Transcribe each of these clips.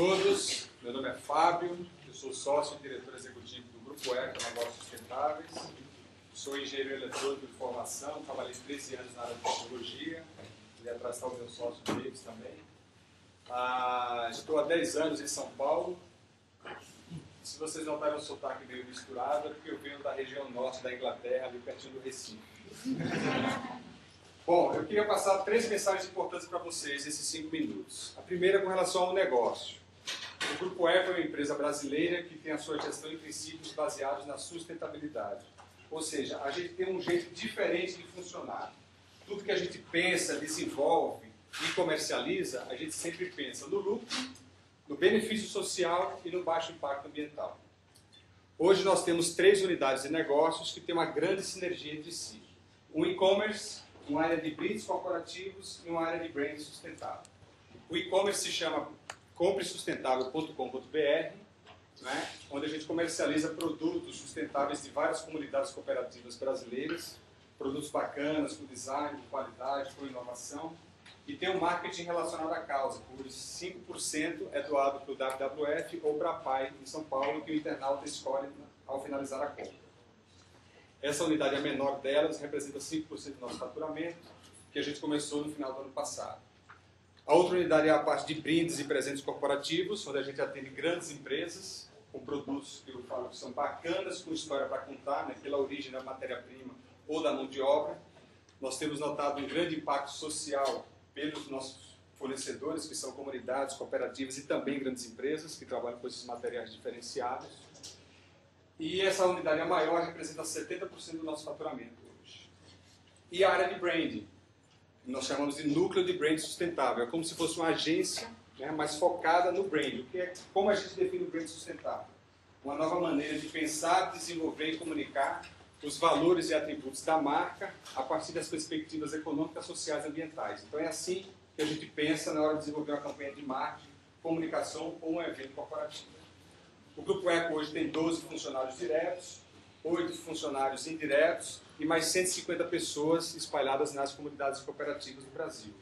todos, meu nome é Fábio, eu sou sócio e diretor executivo do Grupo Eco Negócios Sustentáveis, sou engenheiro eletrônico de formação, trabalhei 13 anos na área de tecnologia, atrás está o meu sócio Davis também. Ah, estou há 10 anos em São Paulo. Se vocês notarem o sotaque meio misturado, é porque eu venho da região norte da Inglaterra, ali pertinho do Recife. Bom, eu queria passar três mensagens importantes para vocês nesses cinco minutos. A primeira é com relação ao negócio. O Grupo Eco é uma empresa brasileira que tem a sua gestão em princípios baseados na sustentabilidade. Ou seja, a gente tem um jeito diferente de funcionar. Tudo que a gente pensa, desenvolve e comercializa, a gente sempre pensa no lucro, no benefício social e no baixo impacto ambiental. Hoje nós temos três unidades de negócios que têm uma grande sinergia entre si. Um e-commerce, uma área de brindes corporativos e uma área de brand sustentável. O e-commerce se chama compresustentável.com.br, né, onde a gente comercializa produtos sustentáveis de várias comunidades cooperativas brasileiras, produtos bacanas, com design, com qualidade, com inovação, e tem um marketing relacionado à causa, por 5% é doado para o WWF ou para a PAI em São Paulo, que o internauta escolhe ao finalizar a compra. Essa unidade é a menor delas, representa 5% do nosso faturamento, que a gente começou no final do ano passado. A outra unidade é a parte de brindes e presentes corporativos, onde a gente atende grandes empresas com produtos que eu falo que são bacanas, com história para contar, né, pela origem da matéria-prima ou da mão de obra. Nós temos notado um grande impacto social pelos nossos fornecedores, que são comunidades, cooperativas e também grandes empresas que trabalham com esses materiais diferenciados. E essa unidade, a maior, representa 70% do nosso faturamento hoje. E a área de branding, nós chamamos de núcleo de brand sustentável. É como se fosse uma agência né, mais focada no brand. O que é, como a gente define o brand sustentável? Uma nova maneira de pensar, desenvolver e comunicar os valores e atributos da marca a partir das perspectivas econômicas, sociais e ambientais. Então é assim que a gente pensa na hora de desenvolver uma campanha de marketing, comunicação ou um evento corporativo. O Grupo Eco hoje tem 12 funcionários diretos, 8 funcionários indiretos e mais 150 pessoas espalhadas nas comunidades cooperativas do Brasil.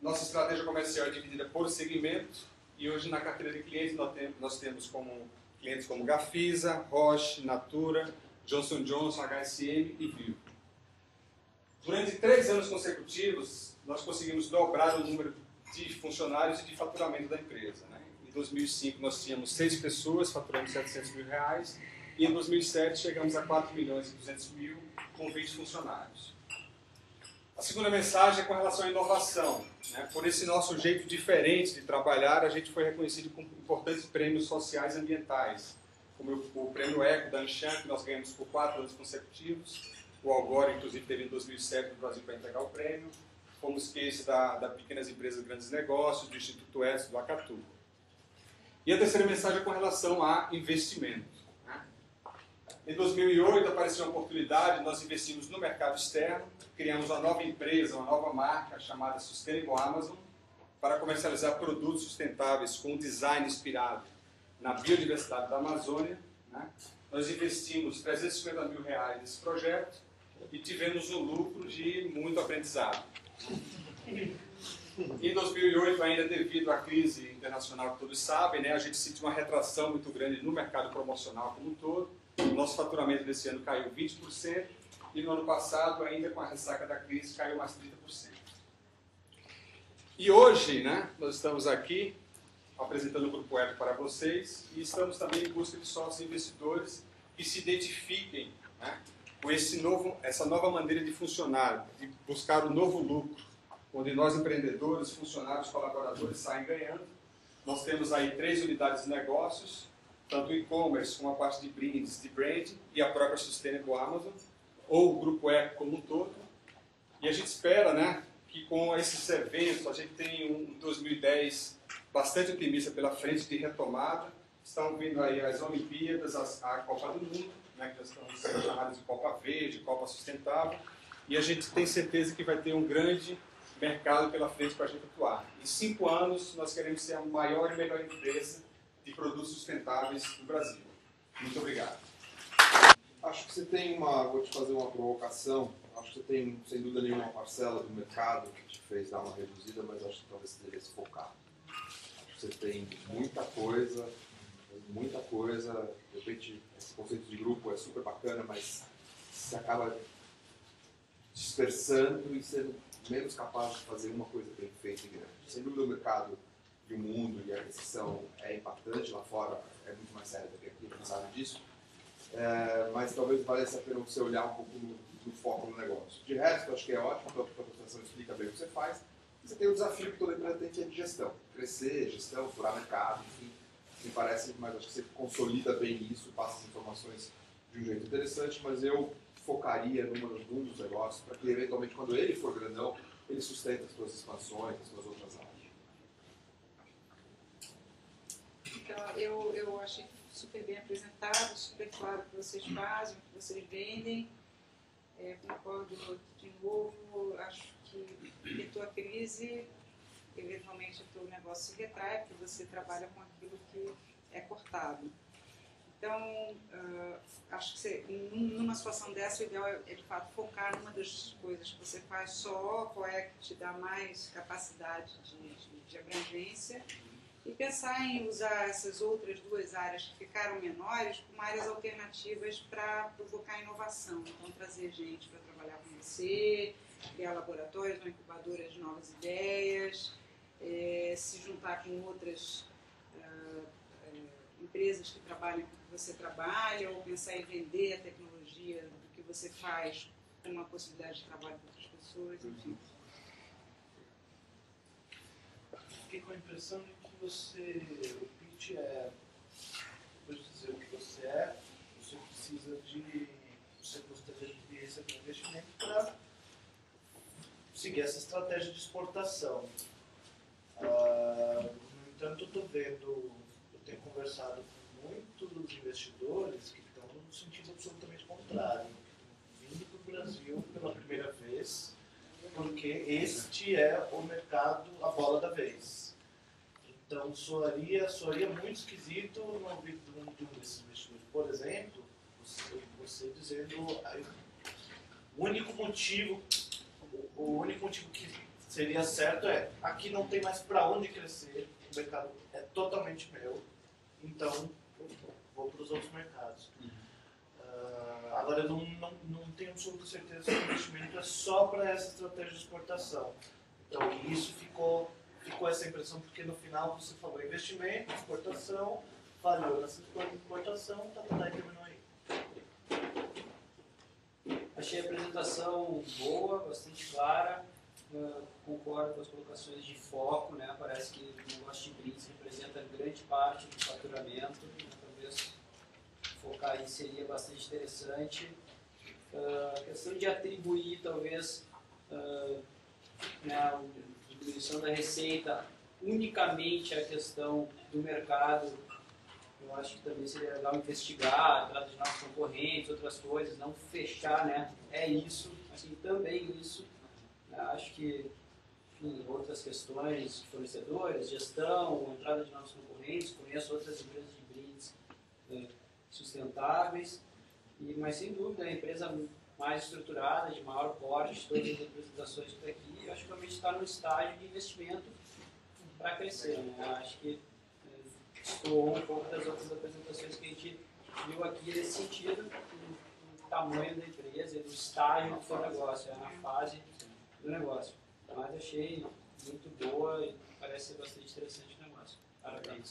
Nossa estratégia comercial é dividida por segmento e hoje na carteira de clientes nós temos como clientes como Gafisa, Roche, Natura, Johnson Johnson, HSM e Vivo. Durante três anos consecutivos, nós conseguimos dobrar o número de funcionários e de faturamento da empresa. Né? Em 2005 nós tínhamos seis pessoas faturando 700 mil reais e em 2007 chegamos a 4 milhões e 200 mil com 20 funcionários. A segunda mensagem é com relação à inovação. Né? Por esse nosso jeito diferente de trabalhar, a gente foi reconhecido com importantes prêmios sociais e ambientais, como o prêmio Eco da Anshan, que nós ganhamos por quatro anos consecutivos, o Algora, inclusive, teve em 2007 no Brasil para entregar o prêmio, fomos case da, da Pequenas Empresas Grandes Negócios, do Instituto S, do Acatu. E a terceira mensagem é com relação a investimento. Em 2008 apareceu uma oportunidade, nós investimos no mercado externo, criamos uma nova empresa, uma nova marca chamada Sustainable Amazon, para comercializar produtos sustentáveis com design inspirado na biodiversidade da Amazônia. Né? Nós investimos 350 mil reais nesse projeto e tivemos um lucro de muito aprendizado. Em 2008, ainda devido à crise internacional que todos sabem, né, a gente sentiu uma retração muito grande no mercado promocional como um todo. O nosso faturamento desse ano caiu 20% e no ano passado, ainda com a ressaca da crise, caiu mais 30%. E hoje, né, nós estamos aqui apresentando o Grupo Eco para vocês e estamos também em busca de sócios investidores que se identifiquem né, com esse novo, essa nova maneira de funcionar, de buscar o novo lucro, onde nós empreendedores, funcionários, colaboradores saem ganhando. Nós temos aí três unidades de negócios, tanto o e-commerce como a parte de brindes, de brand e a própria Sustainable Amazon, ou o Grupo Eco como um todo. E a gente espera né, que com esses eventos a gente tenha um 2010 bastante otimista pela frente de retomada. Estão vindo aí as Olimpíadas, a, a Copa do Mundo, né, que estão sendo chamadas de Copa Verde, Copa Sustentável, e a gente tem certeza que vai ter um grande mercado pela frente para a gente atuar. Em cinco anos, nós queremos ser a maior e melhor empresa de produtos sustentáveis do Brasil. Muito obrigado. Acho que você tem uma, vou te fazer uma provocação, acho que você tem, sem dúvida nenhuma, uma parcela do mercado que te fez dar uma reduzida, mas acho que talvez você deveria se focar. Acho que você tem muita coisa, muita coisa. De repente, esse conceito de grupo é super bacana, mas você acaba dispersando e sendo menos capaz de fazer uma coisa bem feita e grande. Sem dúvida, o mercado e o mundo e a recessão é impactante lá fora, é muito mais sério do que aqui, gente sabe disso. É, mas talvez valesse a pena você olhar um pouco no, foco no negócio. De resto, acho que é ótimo, então a apresentação explica bem o que você faz. Você tem o desafio que toda empresa tem, que é de gestão. Crescer, gestão, furar mercado, enfim. Me parece, mas acho que você consolida bem isso, passa as informações de um jeito interessante, mas eu focaria num dos negócios para que, eventualmente, quando ele for grandão, ele sustente as suas expansões, as suas outras Então, eu, eu achei super bem apresentado, super claro o que vocês fazem, o que vocês vendem. É, concordo de novo, acho que pintou a crise, eventualmente o teu negócio se retrai, porque você trabalha com aquilo que é cortado. Então, uh, acho que você, numa situação dessa, o ideal é, é, de fato focar numa das coisas que você faz só, qual é que te dá mais capacidade de, de, de abrangência, e pensar em usar essas outras duas áreas que ficaram menores como áreas alternativas para provocar inovação. Então, trazer gente para trabalhar com você, criar laboratórios ou incubadoras de novas ideias, é, se juntar com outras uh, empresas que trabalham com o que você trabalha, ou pensar em vender a tecnologia do que você faz com uma possibilidade de trabalho com outras pessoas, enfim. Fiquei com a impressão de você, o pitch é, depois de dizer o que você é, você precisa de, você gostaria de receber investimento para seguir essa estratégia de exportação. Uh, no entanto, eu estou vendo, eu tenho conversado com muitos investidores que estão no sentido absolutamente contrário, vindo para o Brasil pela primeira vez, porque este é o mercado, a bola da vez. Então, soaria, soaria muito esquisito no ouvido de um desses investidores. Por exemplo, você, você dizendo o único motivo o único motivo que seria certo é aqui não tem mais para onde crescer, o mercado é totalmente meu, então vou para os outros mercados. Uh, agora, eu não, não, não tenho absoluta certeza que o investimento é só para essa estratégia de exportação. Então, isso ficou, ficou essa impressão, porque no final você falou investimento, exportação, falhou nessa exportação, tá, tá, tá, terminou aí. Achei a apresentação boa, bastante clara. Uh, concordo com as colocações de foco, né? Parece que o negócio de brindes representa grande parte do faturamento. Né? Talvez focar aí seria bastante interessante. Uh, a questão de atribuir, talvez, uh, né, a diminuição da receita unicamente à questão do mercado eu acho que também seria legal investigar, atrás de novos concorrentes, outras coisas, não fechar, né? É isso, assim, também isso. Né? Acho que, enfim, outras questões, fornecedores, gestão, entrada de novos concorrentes, conheço outras empresas de brindes né, sustentáveis, e, mas sem dúvida, a empresa mais estruturada, de maior porte, todas as apresentações por aqui, que realmente está no estágio de investimento para crescer. Né? Acho que soou um pouco das outras apresentações que a gente viu aqui nesse sentido, o, tamanho da empresa do estágio do seu negócio, é na fase do negócio. Mas achei muito boa e parece ser bastante interessante o negócio. Parabéns.